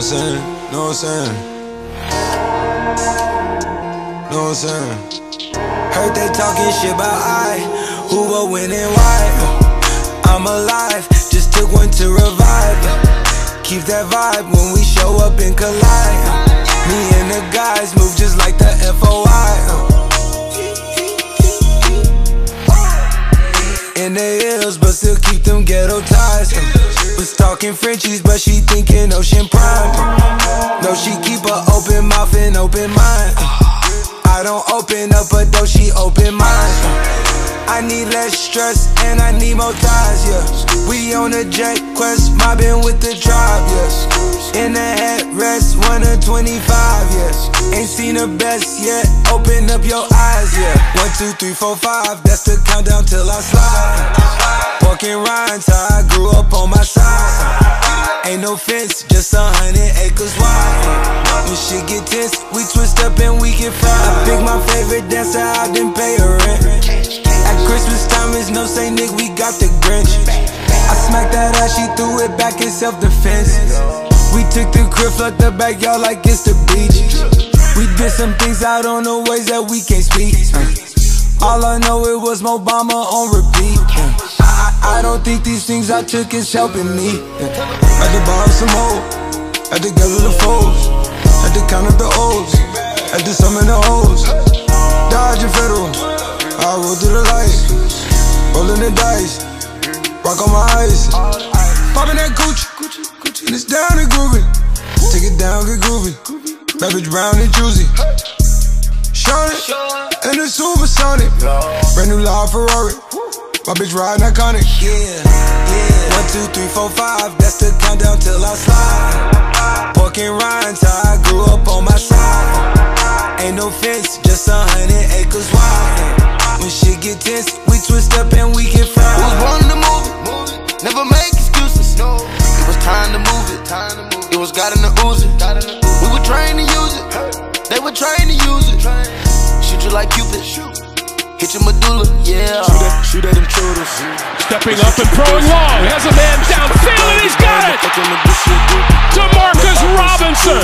I'm saying? Know what I'm saying? What? Heard they talking shit about I, who win and why. I'm alive, just took one to revive. Keep that vibe when we show up and collide. Me and the guys move just like the Hills, but still keep them ghetto ties. Was talking Frenchies, but she thinking Ocean Prime. No, she keep a open mouth and open mind. I don't open up a door, she open mine. I need less stress and I need more ties, yeah. We on a jet quest, mobbing with the tribe, yeah. In the headrest, one of 25, yeah. Seen the best yet, open up your eyes, yeah. One, two, three, four, five, that's the countdown till I slide. Walking rhymes, I grew up on my side. Ain't no fence, just a hundred acres wide. When shit get tense, we twist up and we get fly. I pick my favorite dancer, I didn't pay her rent. At Christmas time, it's no say, Nick, we got the Grinch. I smacked that ass, she threw it back in self defense. We took the crib, flood the backyard like it's the beach. We did some things out on the ways that we can't speak. Uh, all I know it was Obama on repeat. Uh, I, I don't think these things I took is helping me. Uh, had to borrow some hope. had to gather the foes, had to count up the O's, had to summon the O's. Dodging federal, I roll through the light, rolling the dice, rock on my ice, popping that Gucci, and it's down and groovy. Take it down, get groovy. That bitch brown and juicy. Sean it, and the supersonic. Brand new LaFerrari. My bitch riding iconic. Yeah, yeah. One, two, three, four, five. That's the countdown till I slide. Pork and rinds, how I grew up on my side. Ain't no fence, just a hundred acres wide. When shit get tense, we twist up and we get fried. Was born to move it, never make excuses. It was time to move it. It was God in the Uzi. We were trained to use it. They were trained to use it. Shoot you like Cupid. Hit your medulla, yeah. Shoot at, shoot at intruders. Stepping up and throwing long. Has a man downfield and he's got it. Demarcus Robinson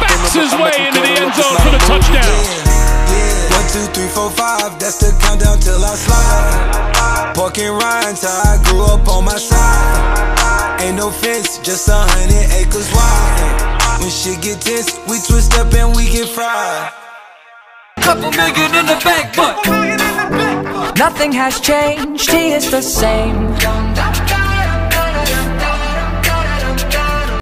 backs his way into the end zone for the touchdown. One, two, three, four, five. That's the countdown till I slide. Pork and I grew up on my side. Ain't no fence, just a hundred acres wide. When shit get tense, we twist up and we get fried. Couple million in the bank, but Nothing has changed, he is the same.